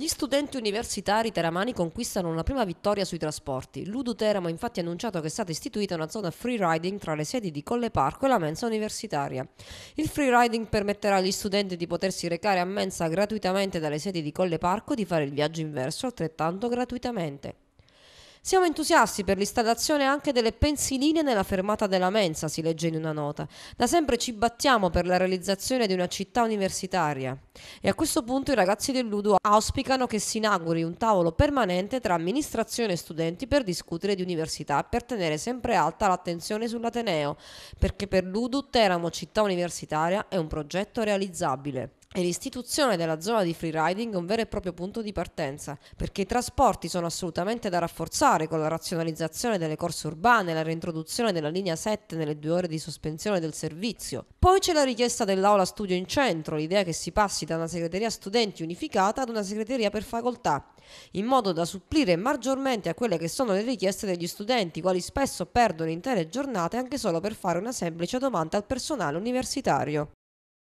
Gli studenti universitari teramani conquistano una prima vittoria sui trasporti. L'Udu Teramo ha infatti annunciato che è stata istituita una zona free riding tra le sedi di Colle Parco e la mensa universitaria. Il free riding permetterà agli studenti di potersi recare a mensa gratuitamente dalle sedi di Colle Parco e di fare il viaggio inverso altrettanto gratuitamente. Siamo entusiasti per l'installazione anche delle pensiline nella fermata della mensa, si legge in una nota. Da sempre ci battiamo per la realizzazione di una città universitaria. E a questo punto i ragazzi del Ludo auspicano che si inauguri un tavolo permanente tra amministrazione e studenti per discutere di università e per tenere sempre alta l'attenzione sull'Ateneo, perché per Ludo Teramo città universitaria è un progetto realizzabile. E l'istituzione della zona di freeriding è un vero e proprio punto di partenza, perché i trasporti sono assolutamente da rafforzare con la razionalizzazione delle corse urbane, la reintroduzione della linea 7 nelle due ore di sospensione del servizio. Poi c'è la richiesta dell'aula studio in centro, l'idea che si passi da una segreteria studenti unificata ad una segreteria per facoltà, in modo da supplire maggiormente a quelle che sono le richieste degli studenti, quali spesso perdono intere giornate anche solo per fare una semplice domanda al personale universitario.